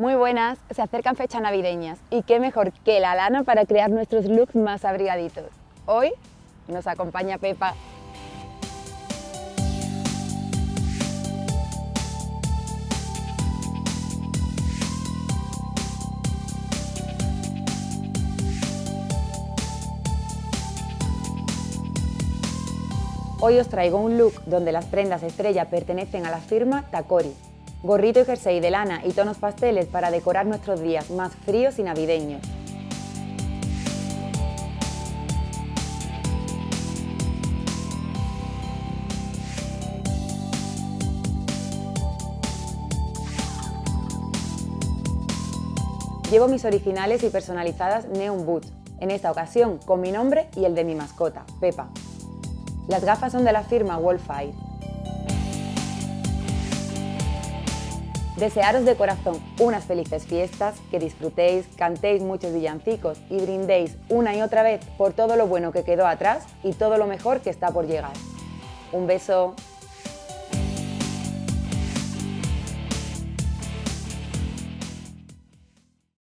Muy buenas, se acercan fechas navideñas y qué mejor que la lana para crear nuestros looks más abrigaditos. Hoy nos acompaña Pepa. Hoy os traigo un look donde las prendas estrella pertenecen a la firma Takori. Gorrito y jersey de lana y tonos pasteles para decorar nuestros días más fríos y navideños. Llevo mis originales y personalizadas Neon Boots, en esta ocasión con mi nombre y el de mi mascota, Pepa. Las gafas son de la firma Wolfire. Desearos de corazón unas felices fiestas, que disfrutéis, cantéis muchos villancicos y brindéis una y otra vez por todo lo bueno que quedó atrás y todo lo mejor que está por llegar. Un beso.